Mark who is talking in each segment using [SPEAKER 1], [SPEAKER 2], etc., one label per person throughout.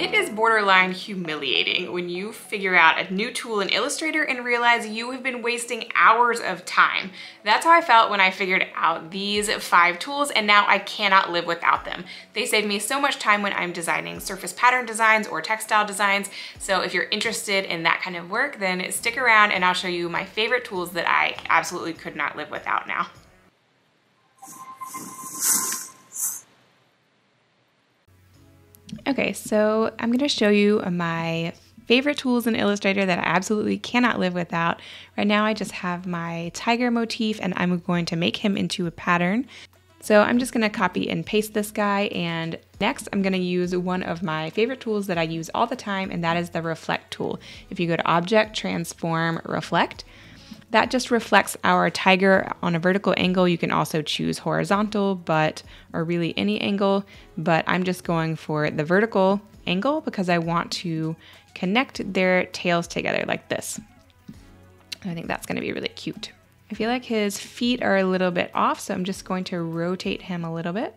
[SPEAKER 1] It is borderline humiliating when you figure out a new tool in Illustrator and realize you have been wasting hours of time. That's how I felt when I figured out these five tools and now I cannot live without them. They save me so much time when I'm designing surface pattern designs or textile designs. So if you're interested in that kind of work, then stick around and I'll show you my favorite tools that I absolutely could not live without now. Okay, so I'm gonna show you my favorite tools in Illustrator that I absolutely cannot live without. Right now I just have my tiger motif and I'm going to make him into a pattern. So I'm just gonna copy and paste this guy and next I'm gonna use one of my favorite tools that I use all the time and that is the reflect tool. If you go to object, transform, reflect, that just reflects our tiger on a vertical angle. You can also choose horizontal, but, or really any angle, but I'm just going for the vertical angle because I want to connect their tails together like this. I think that's gonna be really cute. I feel like his feet are a little bit off, so I'm just going to rotate him a little bit.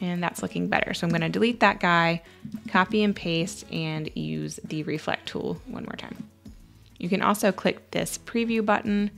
[SPEAKER 1] And that's looking better. So I'm gonna delete that guy, copy and paste, and use the reflect tool one more time. You can also click this preview button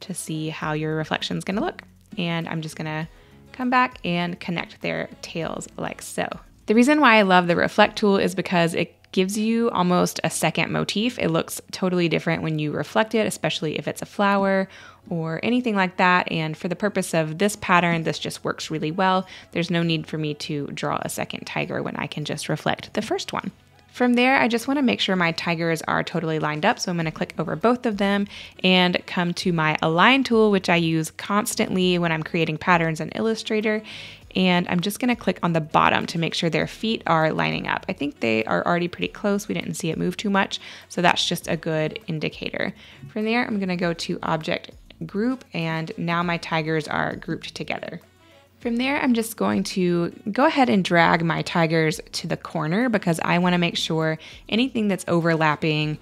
[SPEAKER 1] to see how your reflection is gonna look. And I'm just gonna come back and connect their tails like so. The reason why I love the reflect tool is because it gives you almost a second motif. It looks totally different when you reflect it, especially if it's a flower or anything like that. And for the purpose of this pattern, this just works really well. There's no need for me to draw a second tiger when I can just reflect the first one. From there, I just wanna make sure my tigers are totally lined up. So I'm gonna click over both of them and come to my align tool, which I use constantly when I'm creating patterns in Illustrator. And I'm just gonna click on the bottom to make sure their feet are lining up. I think they are already pretty close. We didn't see it move too much. So that's just a good indicator. From there, I'm gonna go to object group and now my tigers are grouped together. From there, I'm just going to go ahead and drag my tigers to the corner because I wanna make sure anything that's overlapping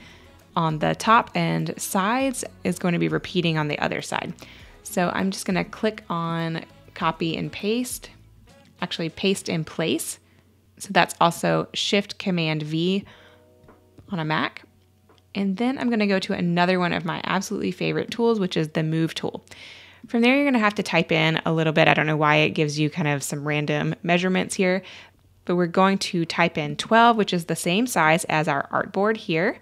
[SPEAKER 1] on the top and sides is going to be repeating on the other side. So I'm just gonna click on copy and paste, actually paste in place. So that's also Shift Command V on a Mac. And then I'm gonna go to another one of my absolutely favorite tools, which is the Move tool. From there, you're going to have to type in a little bit. I don't know why it gives you kind of some random measurements here, but we're going to type in 12, which is the same size as our artboard here.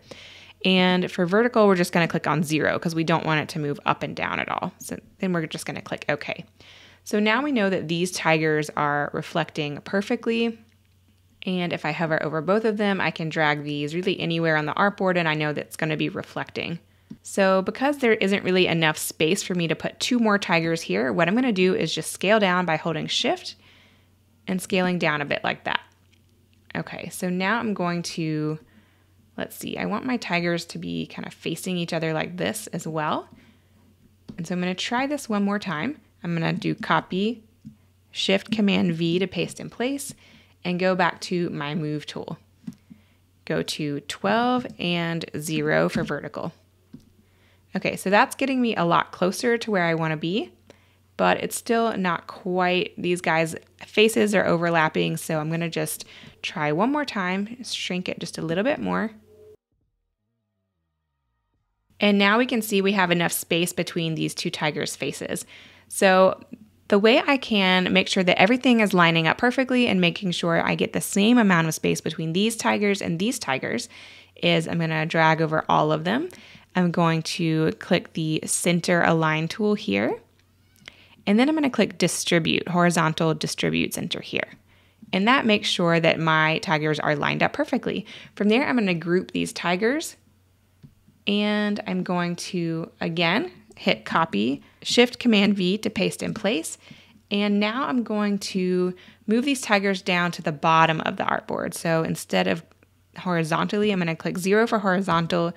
[SPEAKER 1] And for vertical, we're just going to click on zero because we don't want it to move up and down at all. So then we're just going to click OK. So now we know that these tigers are reflecting perfectly. And if I hover over both of them, I can drag these really anywhere on the artboard and I know that it's going to be reflecting. So because there isn't really enough space for me to put two more tigers here, what I'm gonna do is just scale down by holding shift and scaling down a bit like that. Okay, so now I'm going to, let's see, I want my tigers to be kind of facing each other like this as well. And so I'm gonna try this one more time. I'm gonna do copy, shift command V to paste in place and go back to my move tool. Go to 12 and zero for vertical. Okay, so that's getting me a lot closer to where I want to be, but it's still not quite, these guys' faces are overlapping, so I'm to just try one more time, shrink it just a little bit more. And now we can see we have enough space between these two tigers' faces. So the way I can make sure that everything is lining up perfectly and making sure I get the same amount of space between these tigers and these tigers is I'm going to drag over all of them I'm going to click the center align tool here. And then I'm going to click distribute, horizontal distribute center here. And that makes sure that my tigers are lined up perfectly. From there, I'm going to group these tigers. And I'm going to, again, hit copy, shift command V to paste in place. And now I'm going to move these tigers down to the bottom of the artboard. So instead of horizontally, I'm going to click zero for horizontal,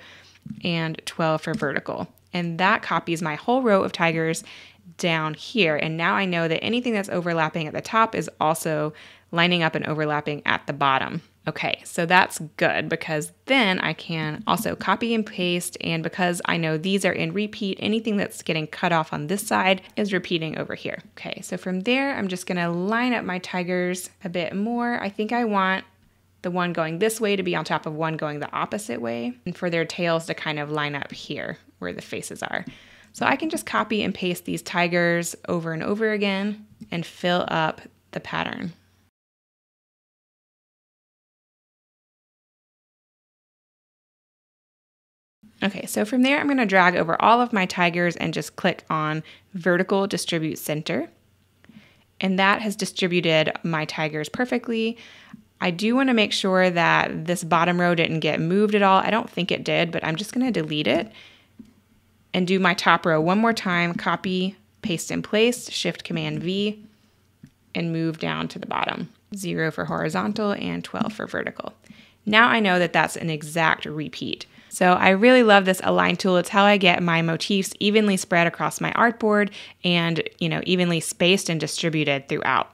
[SPEAKER 1] and 12 for vertical. And that copies my whole row of tigers down here. And now I know that anything that's overlapping at the top is also lining up and overlapping at the bottom. Okay, so that's good because then I can also copy and paste. And because I know these are in repeat, anything that's getting cut off on this side is repeating over here. Okay, so from there, I'm just gonna line up my tigers a bit more. I think I want the one going this way to be on top of one going the opposite way, and for their tails to kind of line up here where the faces are. So I can just copy and paste these tigers over and over again and fill up the pattern. Okay, so from there, I'm going to drag over all of my tigers and just click on vertical distribute center. And that has distributed my tigers perfectly. I do want to make sure that this bottom row didn't get moved at all. I don't think it did, but I'm just going to delete it and do my top row one more time, copy, paste in place, shift command V, and move down to the bottom. Zero for horizontal and 12 for vertical. Now I know that that's an exact repeat. So I really love this align tool. It's how I get my motifs evenly spread across my artboard and, you know, evenly spaced and distributed throughout.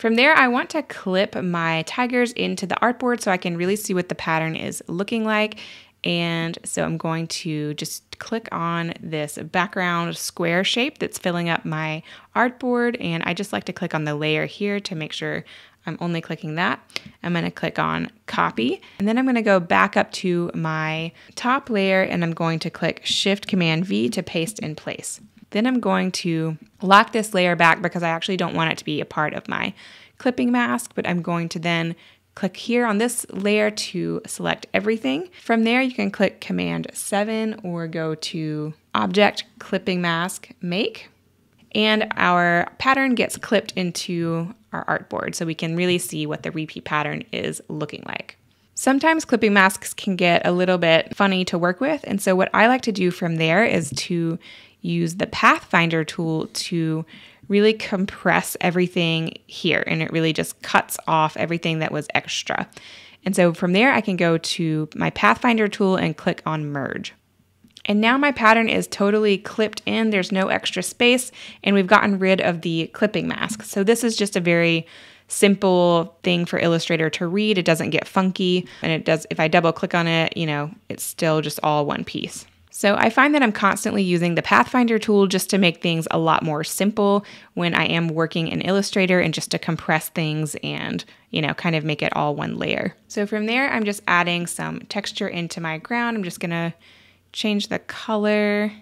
[SPEAKER 1] From there, I want to clip my tigers into the artboard so I can really see what the pattern is looking like. And so I'm going to just click on this background square shape that's filling up my artboard. And I just like to click on the layer here to make sure I'm only clicking that. I'm going to click on copy and then I'm going to go back up to my top layer and I'm going to click shift command V to paste in place. Then I'm going to lock this layer back because I actually don't want it to be a part of my clipping mask, but I'm going to then click here on this layer to select everything. From there, you can click Command 7 or go to Object Clipping Mask Make. And our pattern gets clipped into our artboard so we can really see what the repeat pattern is looking like. Sometimes clipping masks can get a little bit funny to work with, and so what I like to do from there is to use the Pathfinder tool to really compress everything here and it really just cuts off everything that was extra. And so from there, I can go to my Pathfinder tool and click on merge. And now my pattern is totally clipped in. There's no extra space and we've gotten rid of the clipping mask. So this is just a very simple thing for Illustrator to read. It doesn't get funky and it does, if I double click on it, you know, it's still just all one piece. So I find that I'm constantly using the Pathfinder tool just to make things a lot more simple when I am working in Illustrator and just to compress things and, you know, kind of make it all one layer. So from there, I'm just adding some texture into my ground. I'm just gonna change the color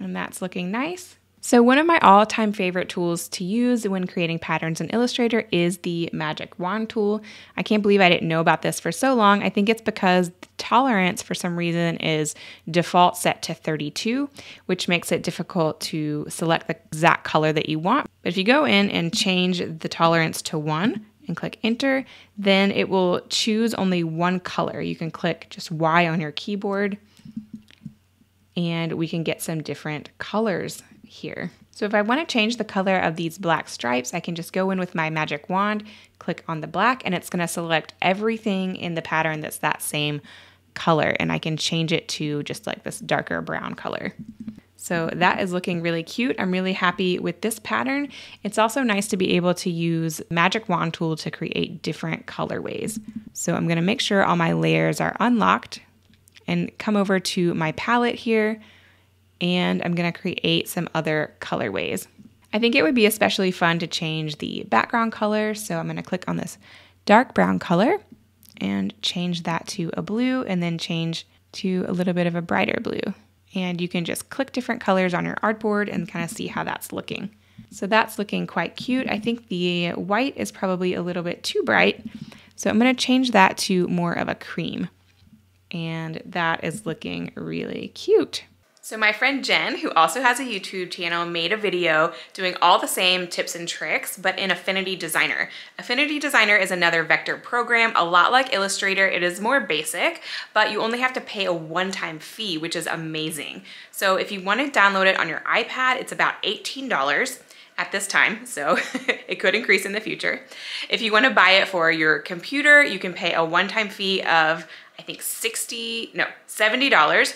[SPEAKER 1] and that's looking nice. So one of my all-time favorite tools to use when creating patterns in Illustrator is the Magic Wand tool. I can't believe I didn't know about this for so long. I think it's because the tolerance for some reason is default set to 32, which makes it difficult to select the exact color that you want. But if you go in and change the tolerance to 1, and click enter, then it will choose only one color. You can click just Y on your keyboard and we can get some different colors here. So if I want to change the color of these black stripes, I can just go in with my magic wand, click on the black, and it's going to select everything in the pattern that's that same color. And I can change it to just like this darker brown color. So that is looking really cute. I'm really happy with this pattern. It's also nice to be able to use Magic Wand tool to create different colorways. So I'm gonna make sure all my layers are unlocked and come over to my palette here and I'm to create some other colorways. I think it would be especially fun to change the background color, so I'm to click on this dark brown color and change that to a blue and then change to a little bit of a brighter blue. And you can just click different colors on your artboard and kind of see how that's looking. So that's looking quite cute. I think the white is probably a little bit too bright. So I'm to change that to more of a cream. And that is looking really cute. So my friend Jen, who also has a YouTube channel, made a video doing all the same tips and tricks, but in Affinity Designer. Affinity Designer is another vector program, a lot like Illustrator. It is more basic, but you only have to pay a one-time fee, which is amazing. So if you want to download it on your iPad, it's about $18 at this time, so it could increase in the future. If you want to buy it for your computer, you can pay a one-time fee of, I think 60, no, $70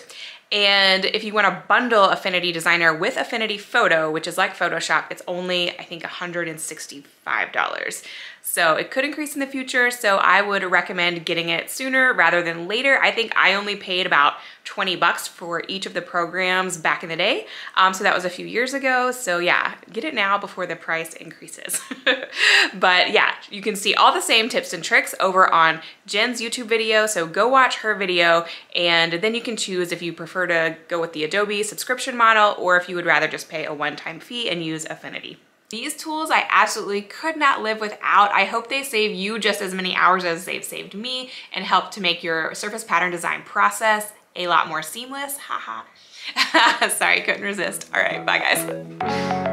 [SPEAKER 1] and if you want to bundle Affinity Designer with Affinity Photo, which is like Photoshop, it's only, I think, $165. So it could increase in the future. So I would recommend getting it sooner rather than later. I think I only paid about 20 bucks for each of the programs back in the day. Um, so that was a few years ago. So yeah, get it now before the price increases. but yeah, you can see all the same tips and tricks over on Jen's YouTube video. So go watch her video and then you can choose if you prefer to go with the Adobe subscription model or if you would rather just pay a one-time fee and use Affinity. These tools I absolutely could not live without. I hope they save you just as many hours as they've saved me and help to make your surface pattern design process a lot more seamless. Haha. Sorry, couldn't resist. All right, bye guys.